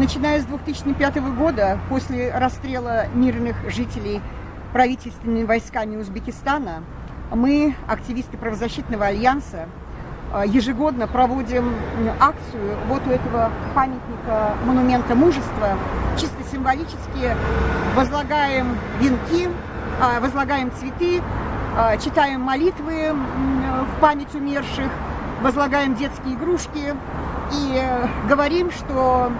Начиная с 2005 года, после расстрела мирных жителей правительственными войсками Узбекистана, мы, активисты правозащитного альянса, э, ежегодно проводим акцию вот у этого памятника монумента мужества. Чисто символически возлагаем венки, э, возлагаем цветы, э, читаем молитвы в память умерших, возлагаем детские игрушки и говорим, что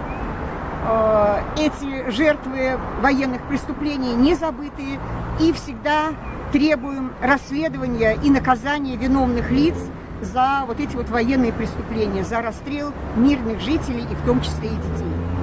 эти жертвы военных преступлений не забыты и всегда требуем расследования и наказания виновных лиц за вот эти вот военные преступления, за расстрел мирных жителей и в том числе и детей.